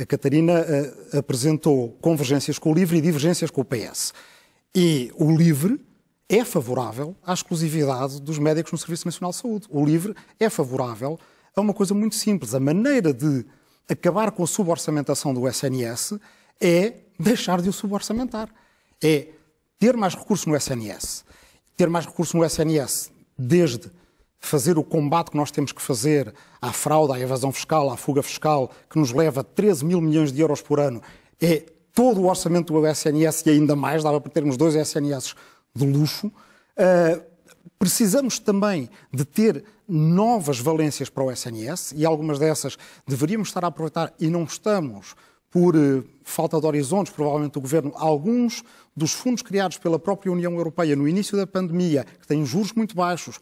a Catarina apresentou convergências com o LIVRE e divergências com o PS. E o LIVRE é favorável à exclusividade dos médicos no Serviço Nacional de Saúde. O LIVRE é favorável a uma coisa muito simples. A maneira de acabar com a suborçamentação do SNS é deixar de o suborçamentar. É ter mais recursos no SNS. Ter mais recursos no SNS, desde fazer o combate que nós temos que fazer à fraude, à evasão fiscal, à fuga fiscal, que nos leva 13 mil milhões de euros por ano, é todo o orçamento do SNS e ainda mais, dava para termos dois SNS de luxo. Uh, precisamos também de ter novas valências para o SNS e algumas dessas deveríamos estar a aproveitar e não estamos por uh, falta de horizontes, provavelmente do Governo, alguns dos fundos criados pela própria União Europeia no início da pandemia, que têm juros muito baixos,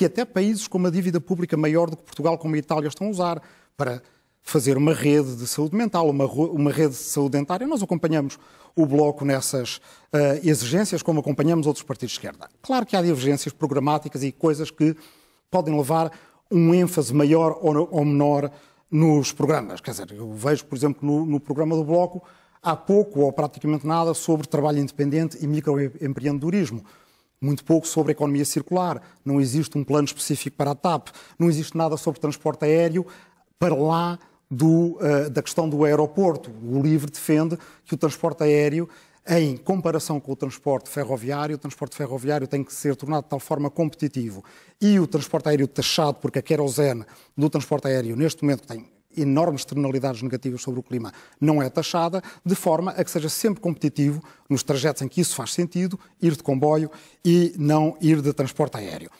que até países com uma dívida pública maior do que Portugal, como a Itália, estão a usar para fazer uma rede de saúde mental, uma, uma rede de saúde dentária. Nós acompanhamos o Bloco nessas uh, exigências, como acompanhamos outros partidos de esquerda. Claro que há divergências programáticas e coisas que podem levar um ênfase maior ou, ou menor nos programas. Quer dizer, eu vejo, por exemplo, no, no, programa do Bloco, há pouco ou praticamente nada sobre trabalho independente e microempreendedorismo. Muito pouco sobre economia circular. Não existe um plano específico para a TAP. Não existe nada sobre transporte aéreo para lá do, uh, da questão do aeroporto. O LIVRE defende que o transporte aéreo, em comparação com o transporte ferroviário, o transporte ferroviário tem que ser tornado de tal forma competitivo. E o transporte aéreo taxado, porque a querosene do transporte aéreo, neste momento, tem enormes externalidades negativas sobre o clima, não é taxada, de forma a que seja sempre competitivo nos trajetos em que isso faz sentido, ir de comboio e não ir de transporte aéreo.